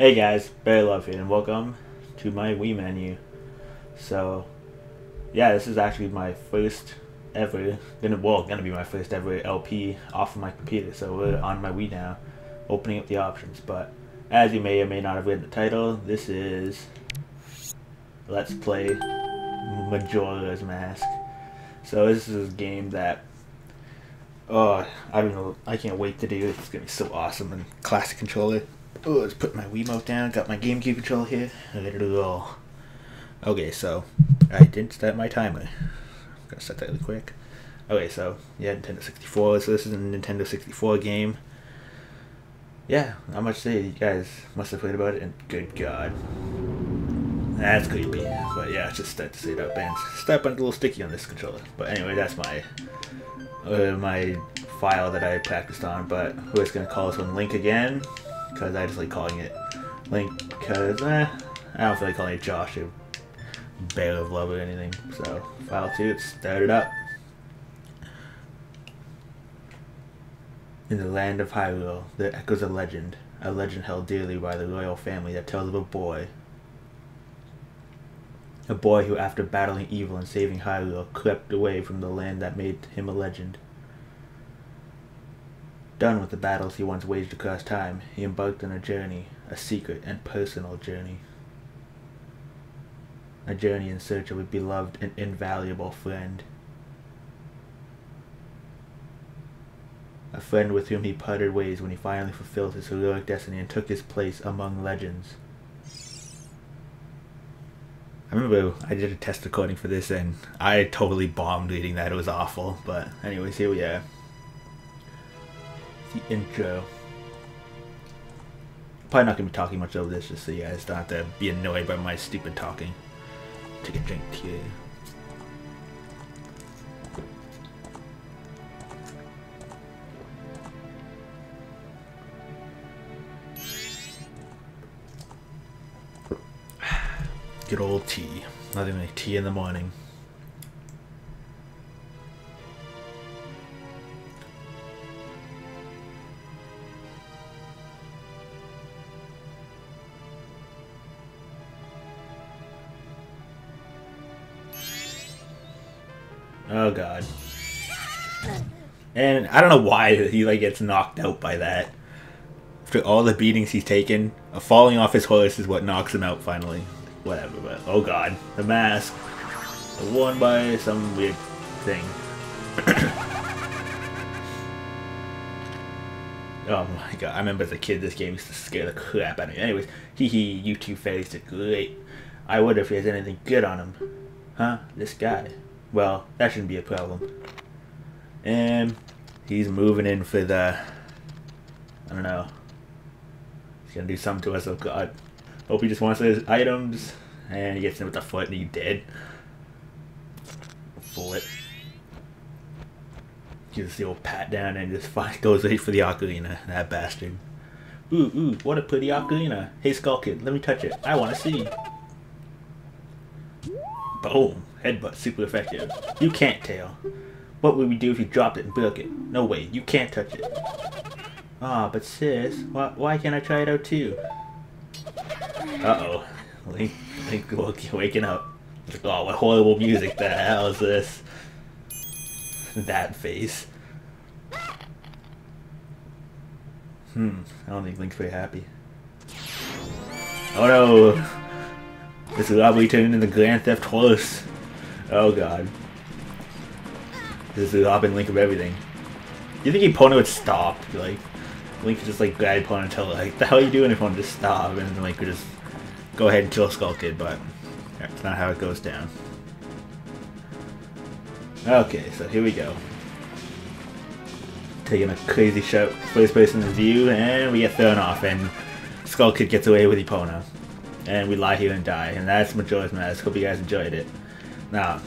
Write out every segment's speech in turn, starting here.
Hey guys, Bear of Love here, and welcome to my Wii menu. So, yeah, this is actually my first ever, gonna well, gonna be my first ever LP off of my computer. So we're on my Wii now, opening up the options. But as you may or may not have read the title, this is Let's Play Majora's Mask. So this is a game that, oh, I don't know, I can't wait to do. It's gonna be so awesome and classic controller. Oh, let's put my Wiimote down. Got my GameCube controller here. Ready to roll. Okay, so I didn't start my timer. I'm gonna set that really quick. Okay, so yeah, Nintendo 64. So this is a Nintendo 64 game. Yeah, not much say. You guys must have played about it, and good God, that's creepy. But yeah, just start to say that bands. Start a little sticky on this controller. But anyway, that's my uh, my file that I practiced on. But just gonna call this one Link again because I just like calling it Link because eh, I don't feel like calling it Josh or Bear of Love or anything. So file two, it's started up. In the land of Hyrule, there echoes a legend, a legend held dearly by the royal family that tells of a boy. A boy who, after battling evil and saving Hyrule, crept away from the land that made him a legend. Done with the battles he once waged across time, he embarked on a journey, a secret and personal journey. A journey in search of a beloved and invaluable friend. A friend with whom he parted ways when he finally fulfilled his heroic destiny and took his place among legends. I remember I did a test recording for this and I totally bombed reading that. It was awful. But anyways, here we are the intro. Probably not going to be talking much over this, just so you guys don't have to be annoyed by my stupid talking. Take a drink here. Good old tea. Nothing like tea in the morning. Oh god. And I don't know why he like gets knocked out by that. After all the beatings he's taken, a falling off his horse is what knocks him out finally. Whatever, but oh god, the mask, worn by some weird thing. oh my god, I remember as a kid this game used to scare the crap out of me. Anyways, hee hee, you two fairies did great. I wonder if he has anything good on him. Huh? This guy. Well, that shouldn't be a problem. And he's moving in for the... I don't know. He's gonna do something to us, oh god. Hope he just wants his items. And he gets in with the foot and he dead. Foot. Gives the old pat down and just goes right for the ocarina. That bastard. Ooh, ooh, what a pretty ocarina. Hey, Skull Kid, let me touch it. I want to see. Boom. Headbutt, super effective. You can't, Tael. What would we do if you dropped it and broke it? No way, you can't touch it. Ah, oh, but sis, why, why can't I try it out too? Uh-oh. Link, Link waking up. Oh, what horrible music the hell is this? That face. Hmm, I don't think Link's very happy. Oh no! This is probably turning into Grand Theft Horse. Oh god. This is the Robin Link of everything. You think Epona would stop? Like, Link could just like grab Epona and tell her, like, the hell are you doing if Epona? Just stop. And then Link could just go ahead and kill Skull Kid, but that's not how it goes down. Okay, so here we go. Taking a crazy shot, first person in the view, and we get thrown off, and Skull Kid gets away with Epona. And we lie here and die, and that's Majora's Mask. Hope you guys enjoyed it. Nah,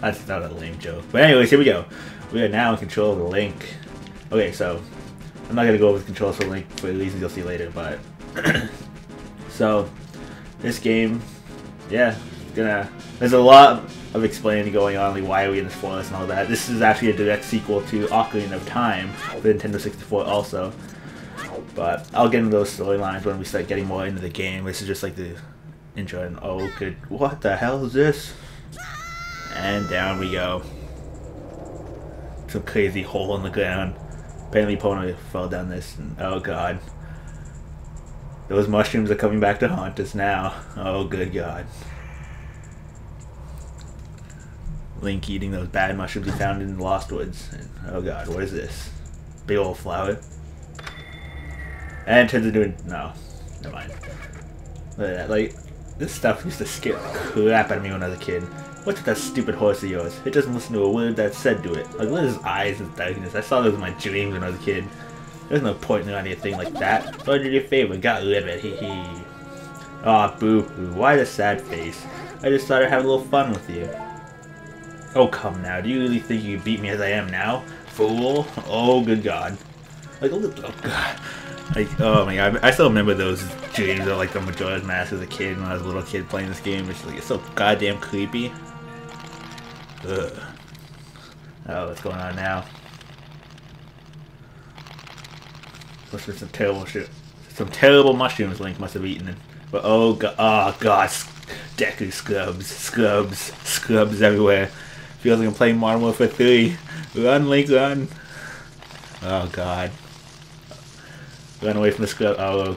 that's not a lame joke. But anyways, here we go. We are now in control of the Link. Okay, so I'm not gonna go over the controls for Link for reasons you'll see later, but so this game, yeah, gonna. There's a lot of explaining going on, like why are we in this forest and all that. This is actually a direct sequel to Ocarina of Time for Nintendo 64 also. But I'll get into those storylines when we start getting more into the game. This is just like the intro and oh good what the hell is this? And down we go. Some crazy hole in the ground. Apparently Epona fell down this and oh god. Those mushrooms are coming back to haunt us now. Oh good god. Link eating those bad mushrooms he found in the Lost Woods. And, oh god, what is this? Big old flower. And it turns into a... No. Never mind. Look at that. Like, this stuff used to scare the crap out of me when I was a kid. What's with that stupid horse of yours? It doesn't listen to a word that's said to it. Like, look at his eyes in darkness. I saw those in my dreams when I was a kid. There's no point in anything like that. So I did your favor. Got rid of it. Hee hee. Aw, oh, boo hoo. Why the sad face? I just thought I'd have a little fun with you. Oh, come now. Do you really think you can beat me as I am now? Fool. Oh, good god. Like, look at... Oh, god. Like, oh my god, I still remember those dreams of like the Majora's Mask as a kid when I was a little kid playing this game. It's like it's so goddamn creepy. Ugh. Oh, what's going on now? Must be some terrible shit. Some terrible mushrooms Link must have eaten. But oh god, oh god, Deku scrubs, scrubs, scrubs everywhere. Feels like I'm playing Modern Warfare 3. Run, Link, run. Oh god. Run away from the scrub. Oh,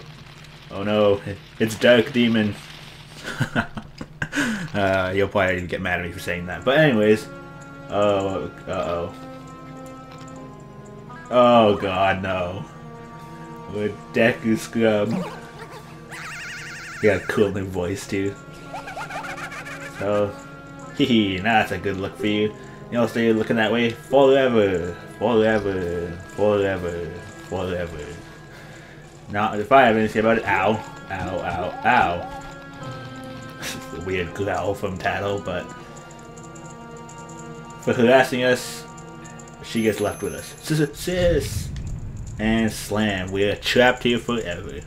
oh no, it's Dark Demon. uh, you'll probably get mad at me for saying that. But anyways, oh, uh oh. Oh god, no. With Deku Scrub. He got a cool new voice too. So, hee now that's a good look for you. You'll stay looking that way forever, forever, forever, forever. Not if I have anything about it. Ow. Ow, ow, ow. the weird growl from Tatl, but for harassing us, she gets left with us. Sis, sis! And slam. We are trapped here forever.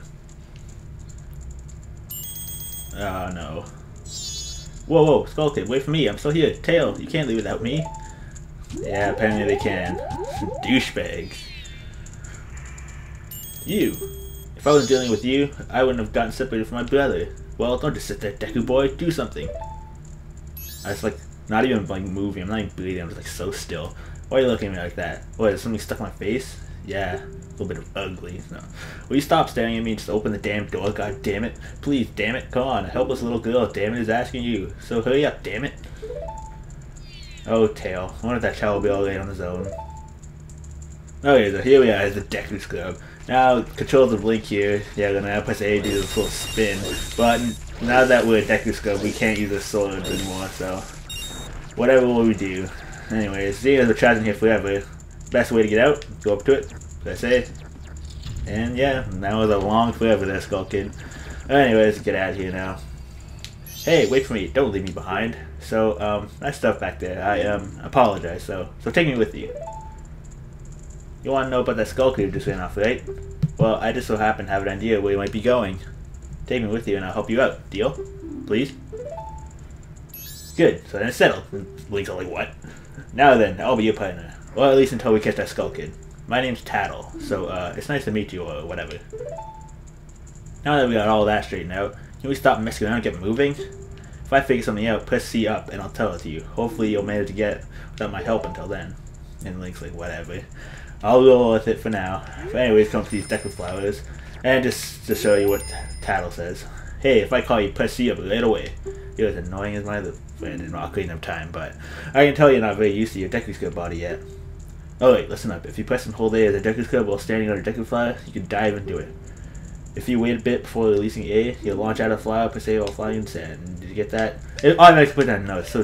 Oh no. Whoa, whoa, Skull Kid, wait for me. I'm still here. Tael, you can't leave without me. Yeah, apparently they can. Douchebags. You. If I was dealing with you, I wouldn't have gotten separated from my brother. Well, don't just sit there, Deku boy. Do something. I was like, not even like moving. I'm not even breathing. I'm just like so still. Why are you looking at me like that? What, is something stuck in my face? Yeah, a little bit of ugly. No. Will you stop staring at me and just open the damn door? God damn it. Please, damn it. Come on. A helpless little girl, damn it, is asking you. So hurry up, damn it. Oh, Tael. I wonder if that child will be all right on his own. Okay, so here we are the Deku Scrub. Now, controls of Link here, yeah, gonna press A to do this little spin, but now that we're Deku Scrub, we can't use the swords anymore, so whatever will we do. Anyways, as we're trapped in here forever, best way to get out, go up to it, press A, and yeah, that was a long forever there, Skull Kid. Anyways, get out of here now. Hey, wait for me, don't leave me behind. So, um, that stuff back there, I, um, apologize, so, so take me with you. You want to know about that Skull Kid just ran off, right? Well, I just so happen to have an idea where you might be going. Take me with you and I'll help you out. Deal? Please? Good, so then it's settled. Link's like, what? Now then, I'll be your partner. Well, at least until we catch that skull kid. My name's Tatl, so uh, it's nice to meet you or whatever. Now that we got all that straightened out, can we stop messing around and get moving? If I figure something out, press C up and I'll tell it to you. Hopefully you'll manage to get without my help until then. And Link's like, whatever. I'll go with it for now. But anyways, come to these Deku flowers. And just to show you what Tatl says. Hey, if I call you, press C up right away. You're as annoying as my other friend in Ocarina of Time, but I can tell you're not very used to your Deku Scrub body yet. Oh wait, listen up. If you press and hold A as a Deku Scrub while standing on a Deku flower, you can dive into it. If you wait a bit before releasing A, you'll launch out a flower, press A while flying in sand. Did you get that? It automatically put that in notes, so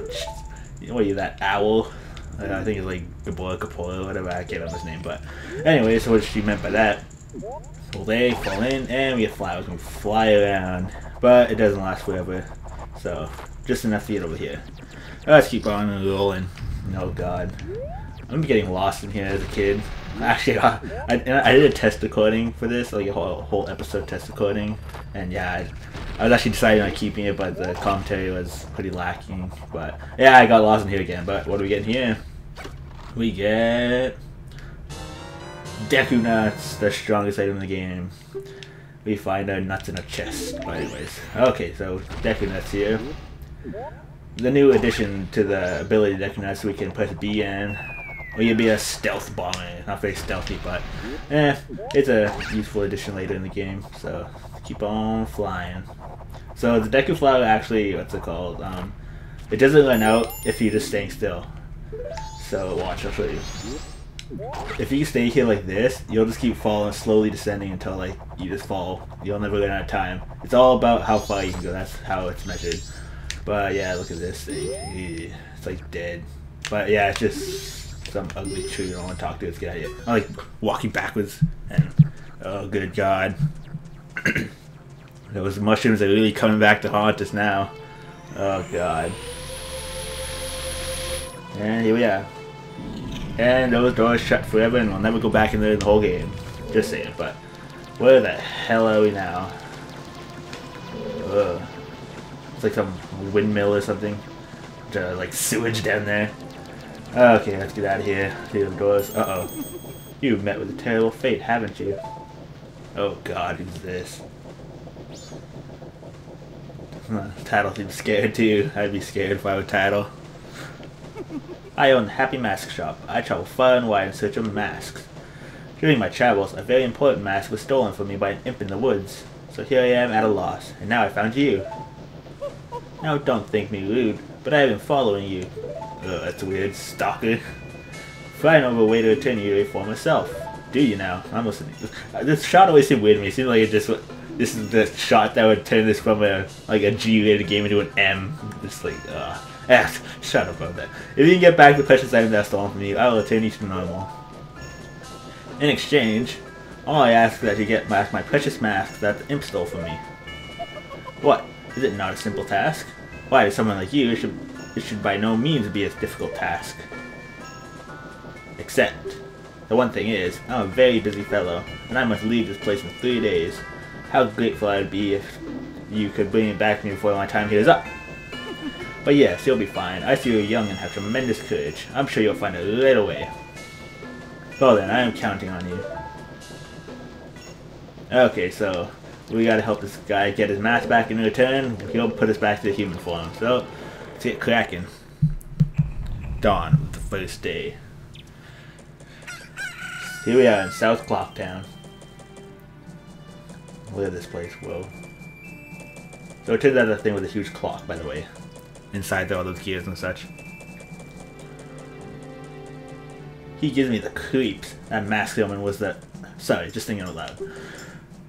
what are you, that owl? I think it's like Gabola Capola, whatever, I can't remember his name, but anyway, so what she meant by that. Well, they fall in, and we get flowers, we fly around, but it doesn't last forever, so just enough to get over here. Let's keep on rolling. Oh god. I'm getting lost in here as a kid. Actually, I, I, I did a test recording for this, like a whole, whole episode test recording, and yeah, I, I was actually deciding on keeping it, but the commentary was pretty lacking. But yeah, I got lost in here again. But what do we get in here? We get Deku Nuts, the strongest item in the game. We find our nuts in a chest. But anyways, okay, so Deku Nuts here. The new addition to the ability Deku Nuts, we can press B in. Or you'll be a stealth bomber. Not very stealthy, but eh, it's a useful addition later in the game. So keep on flying. So the Deku Flower actually, what's it called? Um, it doesn't run out if you're just staying still. So watch, I'll show you. If you stay here like this, you'll just keep falling, slowly descending until like you just fall. You'll never run out of time. It's all about how far you can go. That's how it's measured. But yeah, look at this thing. It's like dead. But yeah, it's just some ugly tree you don't want to talk to. Let's get out of here. I'm like walking backwards and oh good god. Those mushrooms are really coming back to haunt us now. Oh god. And here we are. And those doors shut forever and we'll never go back in there the whole game. Just saying, but where the hell are we now? Ugh. It's like some windmill or something. Uh, like sewage down there. Okay, let's get out of here. See the doors. Uh oh. You've met with a terrible fate, haven't you? Oh god, who's this? Tatl seems scared too. I'd be scared if I were Tatl. I own the Happy Mask Shop. I travel far and wide in search of masks. During my travels, a very important mask was stolen from me by an imp in the woods. So here I am at a loss, and now I found you. Now don't think me rude, but I have been following you. Ugh, that's weird, stalker. Flying over a way to return you your former self. Do you now? I'm listening. This shot always seemed weird to me. It seemed like it just this is the shot that would turn this from a like a G rated game into an M. Just like, uh, ah, shut up about that. If you can get back the precious item that's stolen from you, I will you to normal. In exchange, all I ask is that you get back my precious mask that the imp stole from me. What? Is it not a simple task? Why, to someone like you, it should, it should by no means be a difficult task. Except, the one thing is, I'm a very busy fellow, and I must leave this place in three days how grateful I'd be if you could bring it back to me before my time here is up. But yes, you'll be fine. I see you're young and have tremendous courage. I'm sure you'll find a little way. Well then, I am counting on you. Okay, so we gotta help this guy get his mask back in return. He'll put us back to the human form. So, let's get cracking. Dawn, of the first day. Here we are in South Clocktown. Look at this place, whoa. So it turns out a thing with a huge clock, by the way. Inside there, all those gears and such. He gives me the creeps. That mask woman was the... Sorry, just thinking out loud.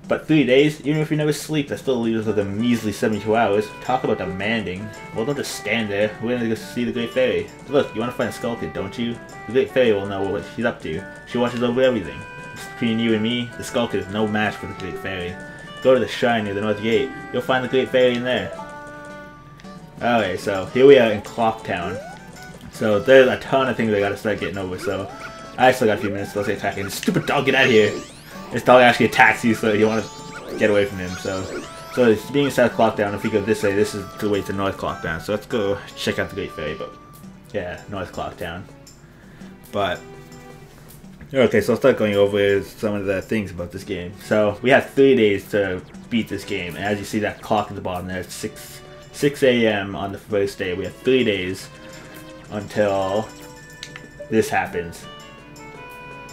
But three days, even if you never sleep, that still leaves us with a measly 72 hours. Talk about demanding. Well, don't just stand there. We're gonna go see the Great Fairy. Look, you wanna find Skull Kid, don't you? The Great Fairy will know what she's up to. She watches over everything. Between you and me, the Skull Kid is no match for the Great Fairy. Go to the shrine near the north gate. You'll find the Great Fairy in there. Okay, so here we are in Clock Town. So there's a ton of things I gotta start getting over, so I still got a few minutes, let's get attacking. Stupid dog, get out of here! This dog actually attacks you, so you wanna get away from him, so... So it's being South Clocktown, if we go this way, this is the way to North Clocktown. So let's go check out the Great Fairy, but... Yeah, North Clocktown. But Okay, so I'll start going over some of the things about this game. So we have three days to beat this game, and as you see that clock at the bottom there, it's 6, 6 a.m. on the first day. We have three days until this happens.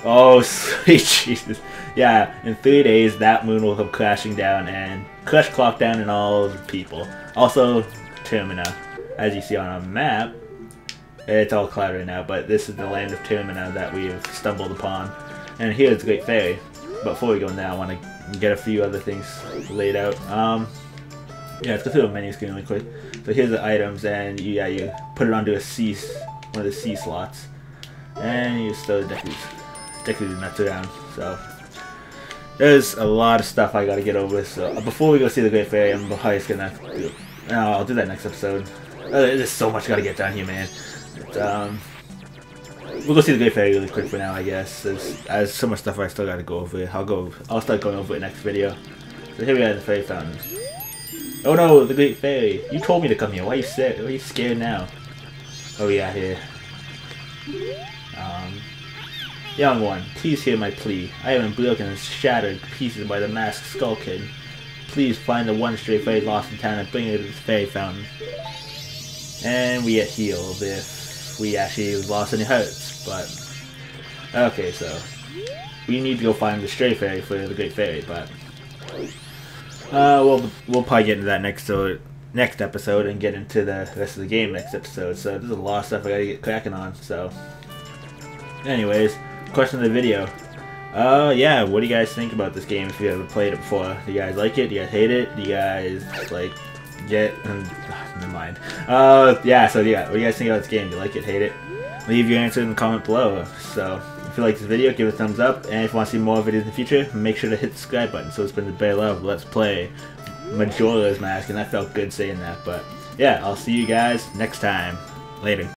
Oh, sweet Jesus. Yeah, in three days, that moon will come crashing down and crush Clocktown and all the people. Also, Termina. As you see on our map, it's all cloudy now, but this is the land of Termina that we have stumbled upon. And here's the Great Fairy. Before we go now, I want to get a few other things laid out. Um, yeah, go through the menu screen really quick. So here's the items, and you, yeah, you put it onto a C, one of the C slots. And you the Deku's, Deku's nuts around. So there's a lot of stuff I gotta get over. So uh, before we go see the Great Fairy, I'm probably just gonna. No, I'll do that next episode. Uh, there's so much gotta get done here, man. Um, we'll go see the Great Fairy really quick for now, I guess. There's, there's so much stuff I still gotta go over. I'll go. I'll start going over it next video. So here we are, in the Fairy Fountain. Oh no, the Great Fairy! You told me to come here. Why are you scared? Why are you scared now? Oh yeah, here. Um, Young one, please hear my plea. I have been broken and shattered pieces by the masked Skull Kid. Please find the one stray fairy lost in town and bring it to the fairy fountain. And we get healed if we actually lost any hurts, but... Okay, so... We need to go find the stray fairy for the great fairy, but... Uh, we'll, we'll probably get into that next, so, next episode and get into the rest of the game next episode, so there's a lot of stuff I gotta get cracking on, so... Anyways, question of the video. Uh, yeah, what do you guys think about this game if you ever played it before? Do you guys like it? Do you guys hate it? Do you guys, like, get... Um, never mind. Uh, yeah, so yeah, what do you guys think about this game? Do you like it, hate it? Leave your answer in the comment below. So, you like this video, give it a thumbs up, and if you want to see more videos in the future, make sure to hit the subscribe button. So it's been the Bear Love Let's Play Majora's Mask, and that felt good saying that, but yeah, I'll see you guys next time. Later.